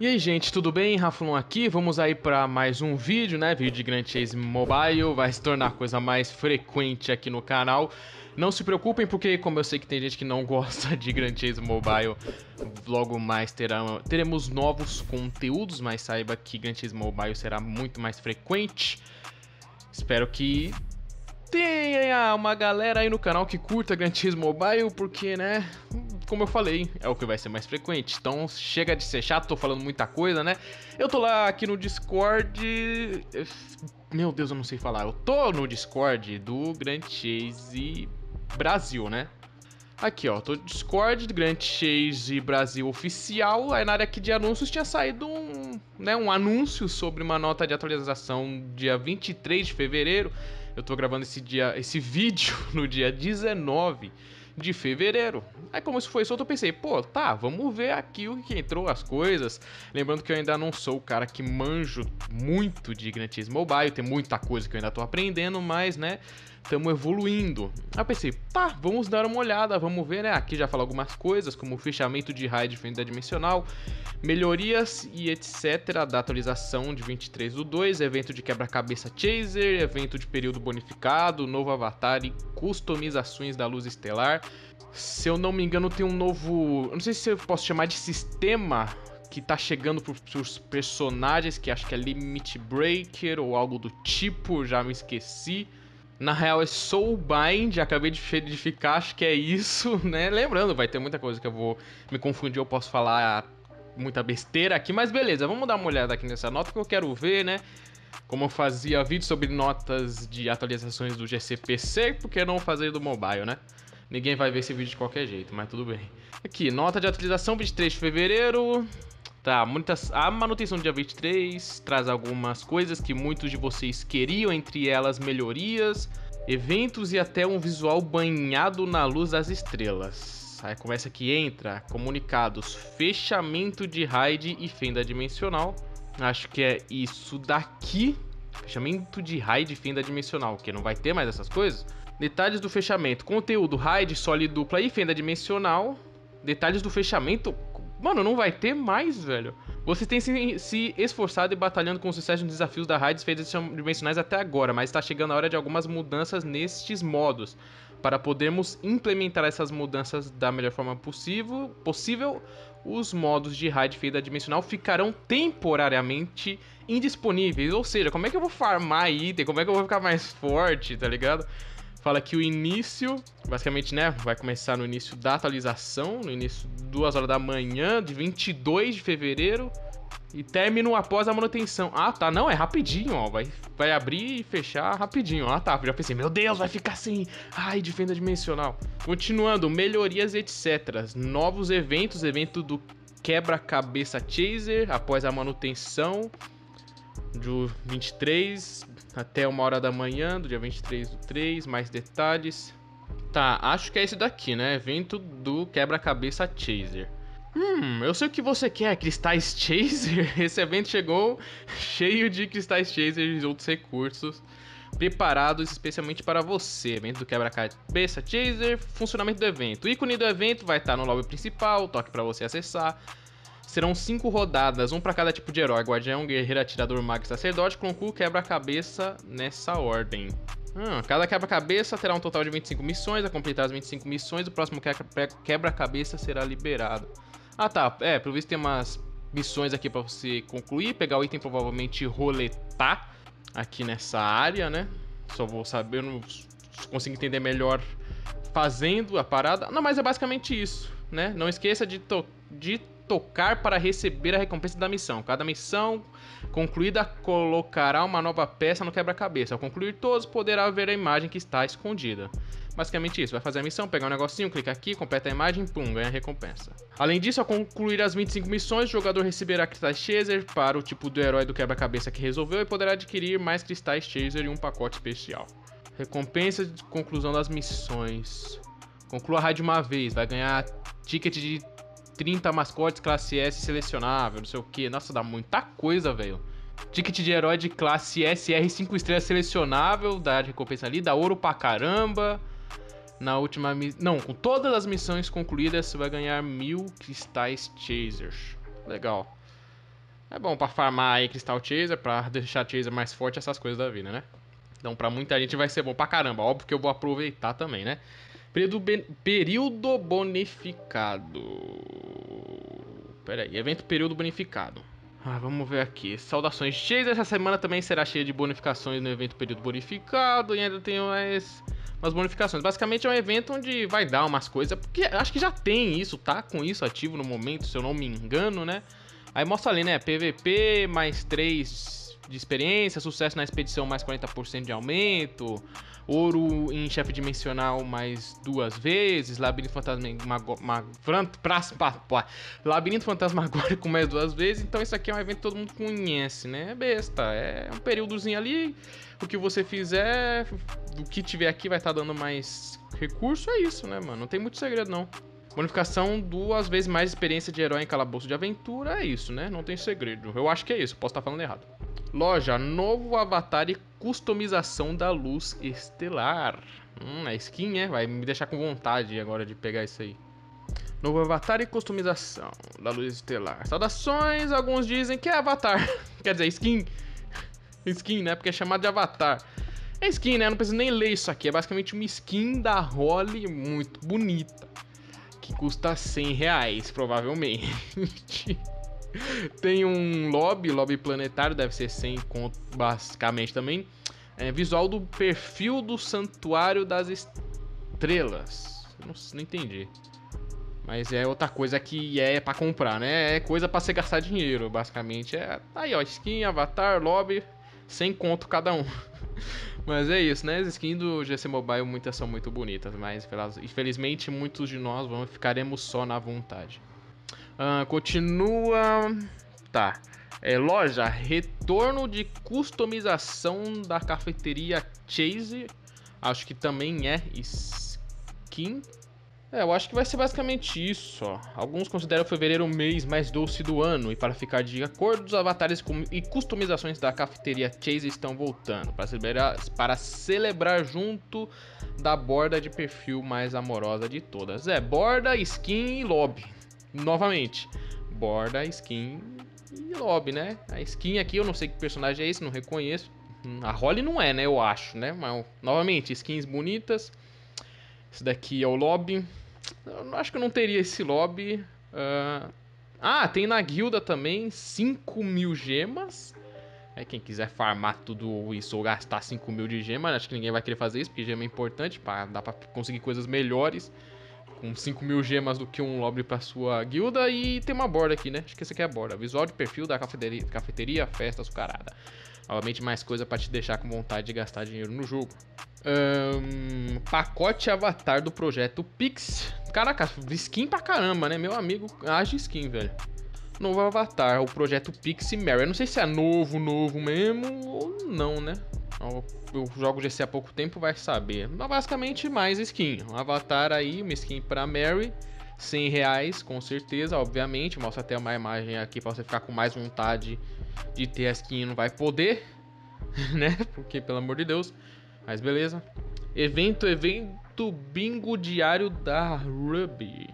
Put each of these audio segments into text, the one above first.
E aí, gente, tudo bem? Rafulon aqui. Vamos aí para mais um vídeo, né? Vídeo de Grand Chase Mobile. Vai se tornar coisa mais frequente aqui no canal. Não se preocupem, porque como eu sei que tem gente que não gosta de Grand Chase Mobile, logo mais terá, teremos novos conteúdos, mas saiba que Grand Chase Mobile será muito mais frequente. Espero que tenha uma galera aí no canal que curta Grand Chase Mobile, porque, né, como eu falei, é o que vai ser mais frequente. Então chega de ser chato, tô falando muita coisa, né? Eu tô lá aqui no Discord. Meu Deus, eu não sei falar. Eu tô no Discord do Grand Chase Brasil, né? Aqui, ó, tô no Discord do Grand Chase Brasil oficial. Aí na área aqui de anúncios tinha saído um, né, um anúncio sobre uma nota de atualização dia 23 de fevereiro. Eu tô gravando esse dia, esse vídeo no dia 19 de fevereiro. Aí como isso foi solto, eu pensei, pô, tá, vamos ver aqui o que entrou as coisas. Lembrando que eu ainda não sou o cara que manjo muito de Grand Theft Mobile, tem muita coisa que eu ainda tô aprendendo, mas, né, estamos evoluindo. Aí eu pensei, tá, vamos dar uma olhada, vamos ver, né, aqui já fala algumas coisas, como o fechamento de raid de dimensional, melhorias e etc, da atualização de 23 do 2, evento de quebra-cabeça Chaser, evento de período bonificado, novo avatar e customizações da luz estelar. Se eu não me engano, tem um novo. Não sei se eu posso chamar de sistema que tá chegando pros personagens, que acho que é Limit Breaker ou algo do tipo, já me esqueci. Na real é Soulbind, acabei de verificar, acho que é isso, né? Lembrando, vai ter muita coisa que eu vou me confundir, eu posso falar muita besteira aqui, mas beleza, vamos dar uma olhada aqui nessa nota que eu quero ver, né? Como eu fazia vídeo sobre notas de atualizações do GCPC, por que não fazer do mobile, né? Ninguém vai ver esse vídeo de qualquer jeito, mas tudo bem. Aqui, nota de atualização 23 de fevereiro. Tá, muitas, a manutenção do dia 23 traz algumas coisas que muitos de vocês queriam, entre elas melhorias, eventos e até um visual banhado na luz das estrelas. Aí começa que entra comunicados, fechamento de raid e fenda dimensional. Acho que é isso daqui. Fechamento de raid e fenda dimensional, que não vai ter mais essas coisas. Detalhes do fechamento. Conteúdo, raid, sólido dupla e fenda dimensional. Detalhes do fechamento. Mano, não vai ter mais, velho. Você tem se, se esforçado e batalhando com sucesso nos desafios da raid feitas dimensionais até agora, mas está chegando a hora de algumas mudanças nestes modos. Para podermos implementar essas mudanças da melhor forma possível, possível os modos de raid feita dimensional ficarão temporariamente indisponíveis. Ou seja, como é que eu vou farmar item? Como é que eu vou ficar mais forte, tá ligado? Fala que o início, basicamente, né, vai começar no início da atualização, no início 2 horas da manhã de 22 de fevereiro e término após a manutenção. Ah, tá, não, é rapidinho, ó, vai, vai abrir e fechar rapidinho. Ah, tá, já pensei, meu Deus, vai ficar assim, ai, de dimensional. Continuando, melhorias etc. Novos eventos, evento do quebra-cabeça Chaser após a manutenção do 23 até uma hora da manhã do dia 23 do 3, mais detalhes. Tá, acho que é esse daqui, né? Evento do quebra-cabeça Chaser. Hum, eu sei o que você quer, cristais Chaser. Esse evento chegou cheio de cristais Chaser e outros recursos preparados especialmente para você. Evento do quebra-cabeça Chaser, funcionamento do evento. O ícone do evento vai estar no lobby principal, toque para você acessar. Serão cinco rodadas, um para cada tipo de herói: guardião, guerreiro, atirador, mago e sacerdote. Conclua quebra-cabeça nessa ordem. Hum, cada quebra-cabeça terá um total de 25 missões. A completar as 25 missões, o próximo quebra-cabeça será liberado. Ah tá, é, pelo visto tem umas missões aqui para você concluir. Pegar o item, provavelmente roletar aqui nessa área, né? Só vou saber, eu não consigo entender melhor fazendo a parada. Não, mas é basicamente isso, né? Não esqueça de, de tocar para receber a recompensa da missão. Cada missão concluída colocará uma nova peça no quebra-cabeça. Ao concluir todos, poderá ver a imagem que está escondida. Basicamente isso, vai fazer a missão, pegar um negocinho, clica aqui, completa a imagem, pum, ganha a recompensa. Além disso, ao concluir as 25 missões, o jogador receberá cristais Chaser para o tipo do herói do quebra-cabeça que resolveu e poderá adquirir mais cristais Chaser em um pacote especial. Recompensa de conclusão das missões. Conclua a raid uma vez, vai ganhar ticket de 30 mascotes classe S selecionável, não sei o que. Nossa, dá muita coisa, velho. Ticket de herói de classe SR 5 estrelas selecionável, dá recompensa ali, dá ouro pra caramba. Na última missão. Não, com todas as missões concluídas, você vai ganhar mil cristais chasers. Legal. É bom pra farmar aí Crystal Chaser, pra deixar Chaser mais forte, essas coisas da vida, né? Então pra muita gente vai ser bom pra caramba. Óbvio que eu vou aproveitar também, né? Período, período bonificado. Pera aí, evento período bonificado. Ah, vamos ver aqui. Saudações. Chase essa semana também será cheia de bonificações no evento período bonificado. E ainda tem mais umas bonificações. Basicamente é um evento onde vai dar umas coisas. Porque acho que já tem isso, tá? Com isso ativo no momento, se eu não me engano, né? Aí mostra ali, né? PVP mais 3 de experiência, sucesso na expedição mais 40% de aumento, ouro em chefe dimensional mais duas vezes, labirinto fantasmagórico, labirinto fantasmagórico mais duas vezes. Então isso aqui é um evento que todo mundo conhece, né? É besta, é um períodozinho ali. O que você fizer, o que tiver aqui vai estar tá dando mais recurso, é isso, né, mano? Não tem muito segredo não. Bonificação duas vezes mais experiência de herói em calabouço de aventura, é isso, né? Não tem segredo. Eu acho que é isso, posso estar falando errado. Loja, novo avatar e customização da luz estelar. Hum, a skin, é? Vai me deixar com vontade agora de pegar isso aí. Novo avatar e customização da luz estelar. Saudações, alguns dizem que é avatar. Quer dizer, skin. Skin, né? Porque é chamado de avatar. É skin, né? Não preciso nem ler isso aqui. É basicamente uma skin da Holly muito bonita que custa 100 reais, provavelmente. Tem um lobby, lobby planetário, deve ser 100 conto, basicamente também. É, visual do perfil do Santuário das Estrelas. Não, não entendi. Mas é outra coisa que é para comprar, né? É coisa para você gastar dinheiro, basicamente. É aí, ó, skin, avatar, lobby, 100 conto cada um. Mas é isso, né? As skins do GC Mobile muitas são muito bonitas, mas infelizmente muitos de nós vamos, ficaremos só na vontade. Uh, continua. Tá. É, loja, retorno de customização da cafeteria Chase. Acho que também é skin é, eu acho que vai ser basicamente isso, ó. Alguns consideram fevereiro o mês mais doce do ano, e para ficar de acordo, os avatares e customizações da cafeteria Chase estão voltando, para celebrar, para celebrar junto da borda de perfil mais amorosa de todas. É, borda, skin e lobby. Novamente, borda, skin e lobby, né? A skin aqui, eu não sei que personagem é esse, não reconheço. A Holly não é, né? Eu acho, né? Mas, novamente, skins bonitas. Esse daqui é o lobby. Eu acho que eu não teria esse lobby. Uh... Ah, tem na guilda também 5 mil gemas. É, quem quiser farmar tudo isso ou gastar 5 mil de gema, acho que ninguém vai querer fazer isso, porque gema é importante, pra, dá pra conseguir coisas melhores com 5 mil gemas do que um lobby pra sua guilda. E tem uma borda aqui, né? Acho que essa aqui é a borda. Visual de perfil da cafeteria, cafeteria festa açucarada. Novamente mais coisa para te deixar com vontade de gastar dinheiro no jogo. Um, pacote avatar do projeto Pix. Caraca, skin pra caramba, né? Meu amigo, age skin, velho. Novo avatar, o projeto Pix Mary. Eu não sei se é novo, novo mesmo ou não, né? Eu jogo GC há pouco tempo, vai saber. Mas basicamente mais skin. Um avatar aí, uma skin pra Mary. 100 reais, com certeza, obviamente. Mostra até uma imagem aqui pra você ficar com mais vontade de ter a skin. Não vai poder, né? Porque, pelo amor de Deus. Mas beleza. Evento, evento bingo diário da Ruby.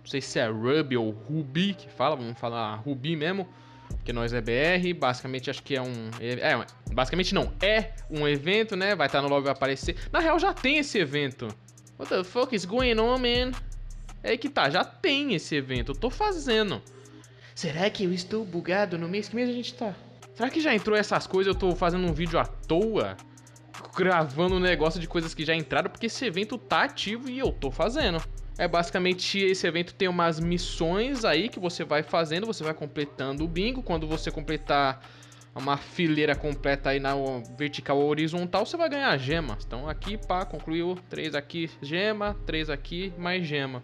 Não sei se é Ruby ou Ruby que fala, vamos falar Ruby mesmo. Porque nós é BR, basicamente acho que é um. É, basicamente não, é um evento, né? Vai estar no lobby vai aparecer. Na real já tem esse evento. What the fuck is going on, man? É aí que tá, já tem esse evento, eu tô fazendo. Será que eu estou bugado no mês? Que mês a gente tá? Será que já entrou essas coisas? Eu tô fazendo um vídeo à toa? gravando um negócio de coisas que já entraram, porque esse evento tá ativo e eu tô fazendo. É basicamente esse evento tem umas missões aí que você vai fazendo, você vai completando o bingo. Quando você completar uma fileira completa aí na vertical ou horizontal, você vai ganhar gemas. Então aqui, pá, concluiu. Três aqui, gema. Três aqui, mais gema.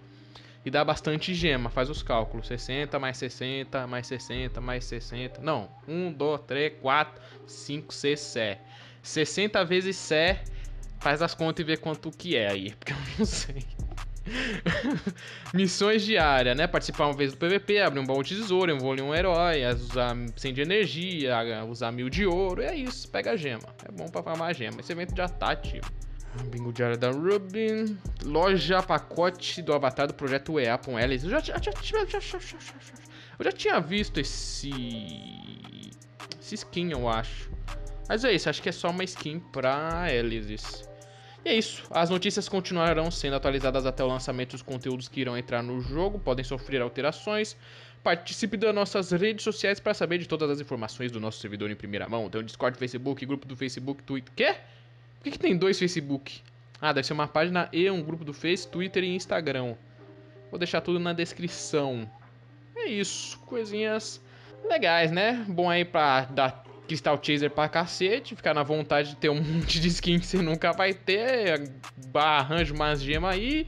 E dá bastante gema, faz os cálculos. 60 mais 60, mais 60, mais 60. Não, 1, 2, 3, 4, 5, 6, 7. 60 vezes Sé, faz as contas e vê quanto que é aí, porque eu não sei. Missões diárias, né? Participar uma vez do PVP, abrir um baú de tesouro, envolver um herói, usar 100 de energia, usar mil de ouro. É isso, pega a gema. É bom pra farmar a gema. Esse evento já tá ativo. Bingo diário da Ruby. Loja pacote do avatar do projeto EA com Alice. Já, já, já, já, já. Eu já tinha visto esse. Esse skin, eu acho. Mas é isso, acho que é só uma skin pra Elysis. E é isso, as notícias continuarão sendo atualizadas até o lançamento dos conteúdos que irão entrar no jogo, podem sofrer alterações. Participe das nossas redes sociais para saber de todas as informações do nosso servidor em primeira mão. Tem o Discord, Facebook, grupo do Facebook, Twitter. Quê? Por que, que tem dois Facebook? Ah, deve ser uma página e um grupo do Face, Twitter e Instagram. Vou deixar tudo na descrição. É isso, coisinhas legais, né? Bom aí pra dar Crystal Chaser pra cacete, ficar na vontade de ter um monte de skin que você nunca vai ter, arranja umas gemas aí.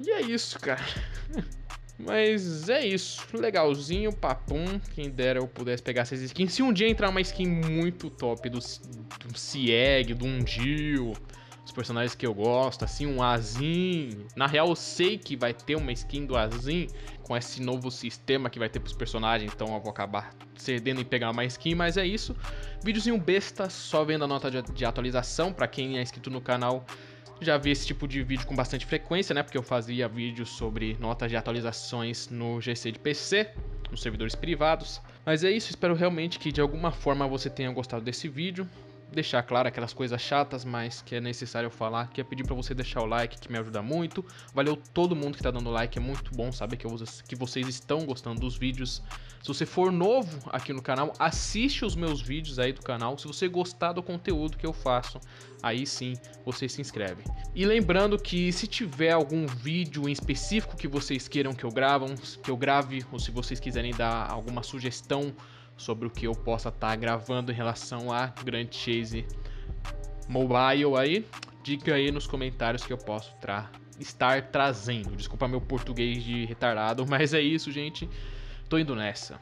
E é isso, cara. Mas é isso, legalzinho, papum. Quem dera eu pudesse pegar essas skins. Se um dia entrar uma skin muito top do, do Cieg, do Undil, os personagens que eu gosto, assim, um Azin. Na real, eu sei que vai ter uma skin do Azin com esse novo sistema que vai ter pros personagens, então eu vou acabar cedendo em pegar uma skin, mas é isso. Videozinho besta, só vendo a nota de, de atualização, para quem é inscrito no canal já vi esse tipo de vídeo com bastante frequência, né? Porque eu fazia vídeos sobre notas de atualizações no GC de PC, nos servidores privados. Mas é isso, espero realmente que de alguma forma você tenha gostado desse vídeo deixar claro aquelas coisas chatas, mas que é necessário falar, que é pedir para você deixar o like, que me ajuda muito. Valeu todo mundo que tá dando like, é muito bom saber que, eu, que vocês estão gostando dos vídeos. Se você for novo aqui no canal, assiste os meus vídeos aí do canal. Se você gostar do conteúdo que eu faço, aí sim você se inscreve. E lembrando que se tiver algum vídeo em específico que vocês queiram que eu grave, que eu grave, ou se vocês quiserem dar alguma sugestão sobre o que eu possa estar tá gravando em relação a Grand Chase Mobile aí, diga aí nos comentários que eu posso tra estar trazendo. Desculpa meu português de retardado, mas é isso, gente. Tô indo nessa.